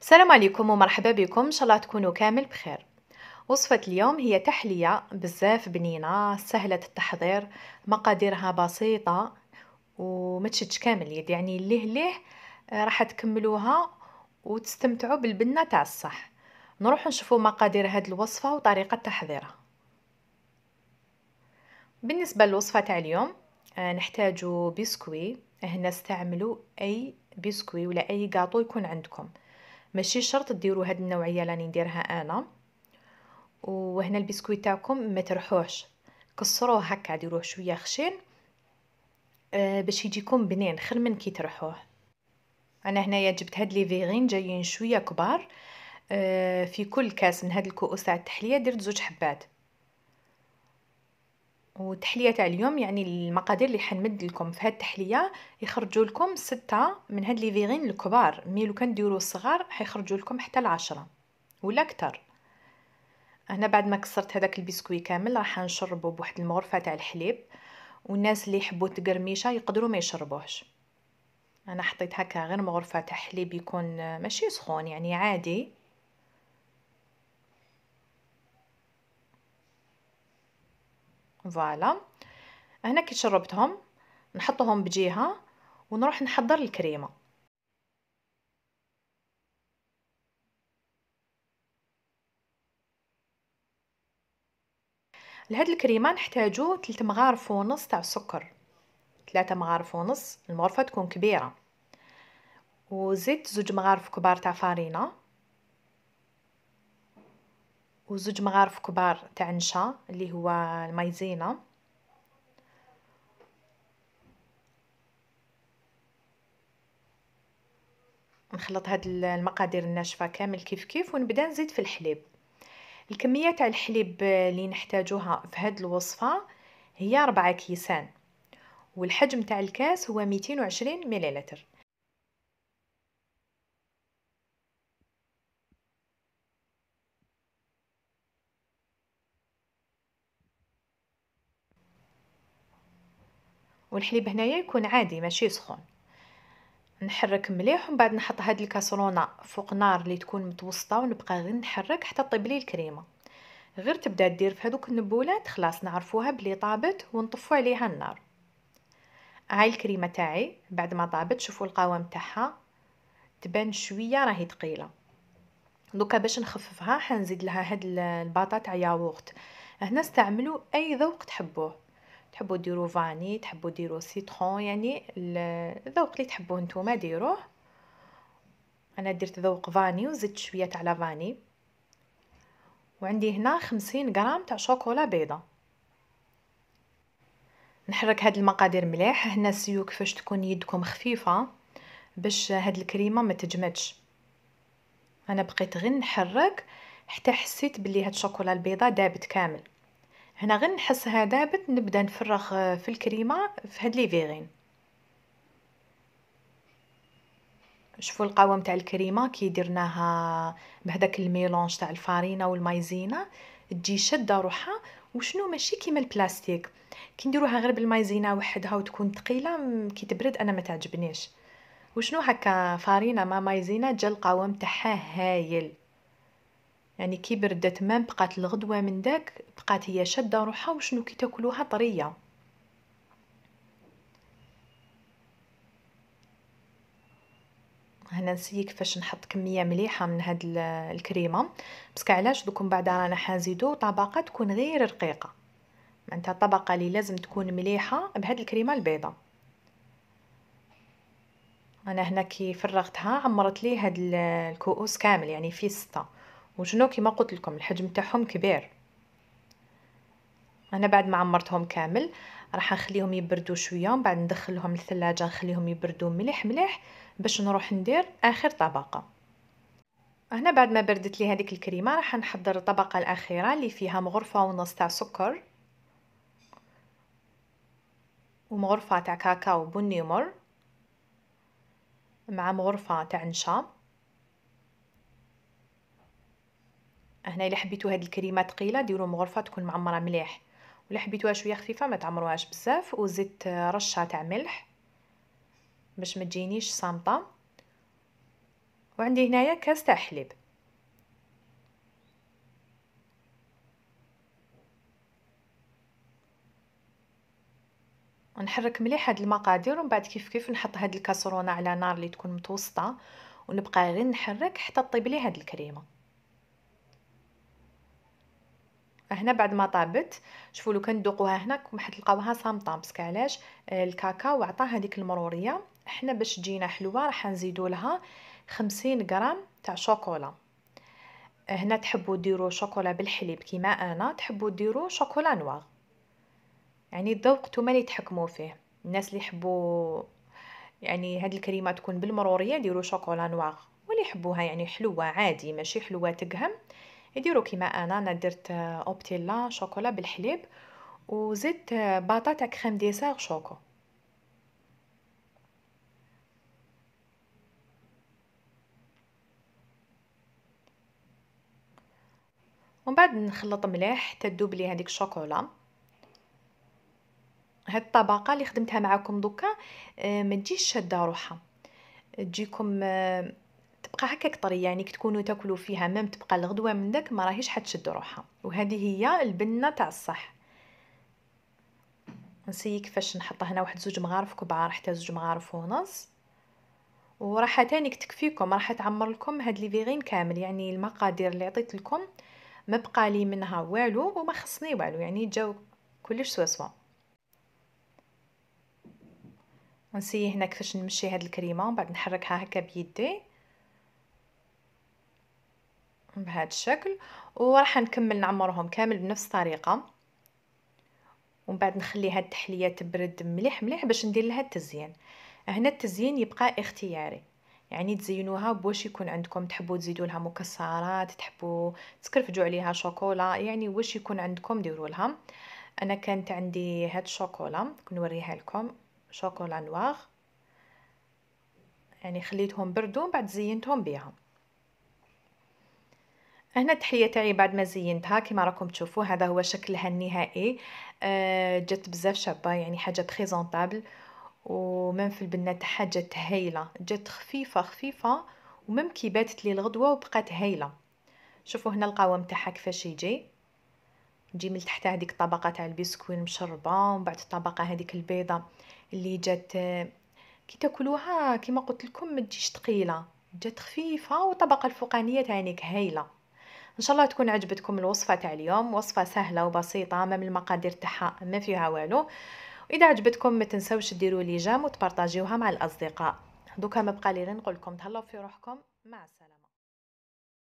السلام عليكم ومرحبا بكم. إن شاء الله تكونوا كامل بخير. وصفة اليوم هي تحلية بزاف بنينة سهلة التحضير مقاديرها بسيطة وما تشدش كامل اليد يعني ليه ليه آه، راح تكملوها وتستمتعوا بالبنة تاع الصح. نروح نشوفوا مقادير هذه الوصفة وطريقة تحضيرها. بالنسبة للوصفة تاع اليوم آه، نحتاج بسكوي. هنا استعملوا أي بسكوي ولا أي قاطو يكون عندكم. ماشي شرط ديروا هاد النوعية راني نديرها أنا. وهنا البسكويت تاعكم ما ترحوش. كسروه هكا ديروه شوية خشين أه باش يجيكم بنين خير من كي ترحوه. أنا هنايا جبت هاد les verrines جايين شوية كبار أه في كل كاس من هاد الكؤوس تاع التحلية درت زوج حبات. وتحليه تاع اليوم يعني المقادير اللي حنمد لكم في هاد التحلية يخرجوا لكم ستة من هاد لي فيغين الكبار. مي لو كان ديروا الصغار حيخرجوا لكم حتى العشرة ولا أكثر هنا بعد ما كسرت هذاك البسكوي كامل راح نشربه بواحد المغرفة تاع الحليب والناس اللي يحبوا تقرميشه يقدروا ما يشربوهش. أنا حطيت هكا غير مغرفة تاع حليب يكون ماشي سخون يعني عادي. فوالا. هنا كي شربتهم نحطهم بجهه ونروح نحضر الكريمة. لهاد الكريمة نحتاجو 3 مغارف ونص تاع السكر. 3 مغارف ونص المغرفه تكون كبيرة. وزيت زوج مغارف كبار تاع فارينة. وزوج مغارف كبار تاع نشا اللي هو المايزينا. نخلط هاد المقادير الناشفة كامل كيف كيف ونبدأ نزيد في الحليب. الكمية تاع الحليب اللي نحتاجوها في هاد الوصفة هي ربعة كيسان والحجم تاع الكاس هو 220 مليلتر. والحليب هنايا يكون عادي ماشي سخون. نحرك مليح ومن بعد نحط هاد الكاسرونة فوق نار اللي تكون متوسطة ونبقى غير نحرك حتى طيب لي الكريمة. غير تبدأ دير في هذوك النبولات خلاص نعرفوها بلي طابت ونطفو عليها النار. هاي الكريمة تاعي بعد ما طابت شوفوا القوام تاعها. تبان شوية راهي ثقيلة. دوكا باش نخففها حنزيد لها هاد الباطا تاع ياغورت. هنا استعملوا أي ذوق تحبوه. تحبوا ديروا vanille تحبوا ديروا citron يعني الذوق اللي تحبوه نتوما ديروه. أنا درت ذوق vanille وزدت شوية تاع la vanille وعندي هنا خمسين غرام تاع شوكولا بيضة نحرك هاد المقادير مليح. هنا سيو كيفاش تكون يدكم خفيفة باش هاد الكريمة ما تجمدش. أنا بقيت غير نحرك حتى حسيت بلي هاد الشوكولا البيضاء دابت كامل. هنا غير نحسها دابت نبدا نفرغ في الكريمة في هاد les verrines شوفوا القوام تاع الكريمة كي درناها بهذاك ال mélange تاع الفارينة والمايزينا تجي شادة روحها وشنو ماشي كيما البلاستيك. كي نديروها غير بالمايزينا وحدها وتكون ثقيله كي تبرد أنا ما تعجبنيش. وشنو هكا فارينة ما مايزينا جا القوام تاعها هايل. يعني كي بردت ما بقات الغدوة من داك بقات هي شادة روحها وشنو كي تاكلوها طرية. هنا نسيي كيفاش نحط كمية مليحة من هاد الكريمة. بس علاش؟ دوكم بعد رانا حنزيدو طبقة تكون غير رقيقة. معناتها الطبقة اللي لازم تكون مليحة بهاد الكريمة البيضاء أنا هنا كي فرغتها عمرت لي هاد الكؤوس كامل يعني في ستة. وشنو كيما قلت لكم الحجم تاعهم كبير. أنا بعد ما عمرتهم كامل راح نخليهم يبردوا شوية ومن بعد ندخلهم للثلاجة نخليهم يبردوا مليح مليح باش نروح ندير آخر طبقة. هنا بعد ما بردت لي هذيك الكريمة راح نحضر الطبقة الأخيرة اللي فيها مغرفة ونص تاع سكر ومغرفة تاع كاكاو بني مر مع مغرفة تاع نشا. هنا إلا حبيتو هاد الكريمة ثقيله ديروا مغرفة تكون معمرة مليح. ولا حبيتوها شوية خفيفة ما تعمروهاش بزاف وزدت رشة تاع ملح باش ما تجينيش صامطه وعندي هنايا كاس تاع حليب. نحرك مليح هاد المقادير ومن بعد كيف كيف نحط هاد الكاسرونة على نار اللي تكون متوسطة ونبقى غير نحرك حتى طيب لي هاد الكريمة. هنا بعد ما طابت شوفوا لو كان تذوقوها هنا راح تلقاوها صامطه parce que علاش الكاكاو عطا هذيك المرورية. إحنا باش تجينا حلوة راح نزيدوا لها 50 غرام تاع شوكولا. هنا تحبوا ديروا شوكولا بالحليب كيما أنا تحبوا ديروا chocolat noir يعني الذوق نتوما اللي تحكموا فيه. الناس اللي يحبوا يعني هاد الكريمة تكون بالمرورية ديروا شوكولا نوار واللي يحبوها يعني حلوة عادي ماشي حلوة تقهم. يديروا كيما أنا أنا درت اوبتيلا شوكولا بالحليب وزدت باطا تاع كريم ديسير شوكو. ومن بعد نخلط مليح حتى تذوب لي هذيك الشوكولا. هاد الطبقة اللي خدمتها معاكم دوكا آه، ما تجيش شادة روحها. تجيكم آه، تبقى هكاك طرية يعني كي تكونوا تاكلوا فيها ميم تبقى الغدوة من داك ما راهيش حتشد روحها. وهذه هي البنة تاع الصح. نسيي كيفاش نحط هنا واحد زوج مغارف كبار حتى زوج مغارف ونص. وراح تاني تكفيكم راح تعمر لكم هاد لي فيغين كامل يعني المقادير اللي عطيت لكم ما بقى لي منها والو وما خصني والو يعني جاو كلش سوا سوا. نسيي هنا كيفاش نمشي هاد الكريمة ومن بعد نحركها هكا بيدي. بهذا الشكل وراح نكمل نعمرهم كامل بنفس الطريقة. ومن بعد نخلي هاد التحلية تبرد مليح مليح باش ندير لها التزيين. هنا التزيين يبقى اختياري. يعني تزينوها بواش يكون عندكم تحبوا تزيدوا لها مكسرات تحبوا تكرفجوا عليها شوكولا يعني واش يكون عندكم ديروا لها. أنا كانت عندي هاد الشوكولا نوريها لكم. شوكولا نواغ يعني خليتهم بردوا بعد زينتهم بها هنا التحيه تاعي بعد ما زينتها كما راكم تشوفوا هذا هو شكلها النهائي. آه جات بزاف شابة يعني حاجة بريزونطابل ومن في البنة تاعها جات هايلة. جات خفيفة خفيفة ومم كي باتت لي الغدوة وبقات هايلة. شوفوا هنا القوام تاعها كيفاش يجي. تجي من تحت هذيك الطبقة تاع البسكويت مشربة ومن بعد الطبقة هذيك البيضة اللي جات كي تاكلوها كما قلت لكم ما تجيش ثقيلة. جات خفيفة والطبقه الفوقانية تانيك هايلة. إن شاء الله تكون عجبتكم الوصفة تاع اليوم. وصفة سهلة وبسيطة ما من المقادير تاعها ما فيها والو. وإذا عجبتكم ما تنسوش ديروا لي جام وتبارطاجيوها مع الأصدقاء. دوكا ما بقى لي نقول لكم تهلاو في روحكم. مع السلامة.